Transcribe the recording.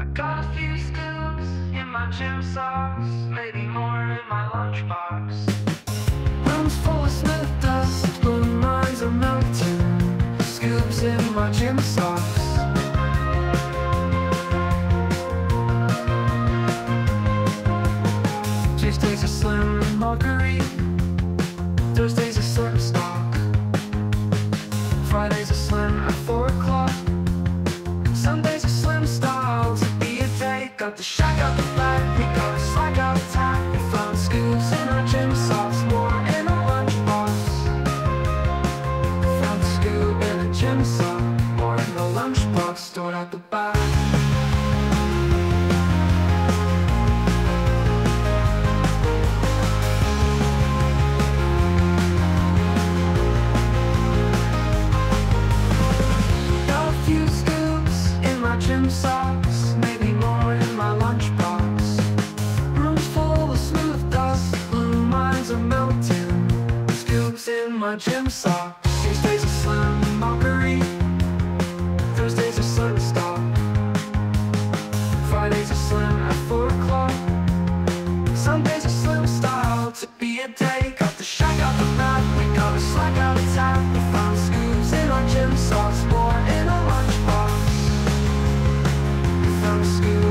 I got a few scoops in my gym socks, maybe more in my lunchbox. Rooms full of dust, blue are melting. Scoops in my gym socks. Tuesdays are slim Marguerite. Thursdays are stock. Fridays are slim Got the shack out the back, we got a slack out tack. We found scoops in our gym socks, more in a lunchbox. Found scoop in a gym sock, more in the lunchbox stored out the back. Got a few scoops in my gym socks, melting Scoops in my gym sock Tuesdays are slim mockery Thursdays are slim stop Fridays are slim at 4 o'clock. Sundays are slim style To be a day. Got the shack out the mat We got a slack out of tap We found scoops in our gym socks More in our lunchbox. We found scoops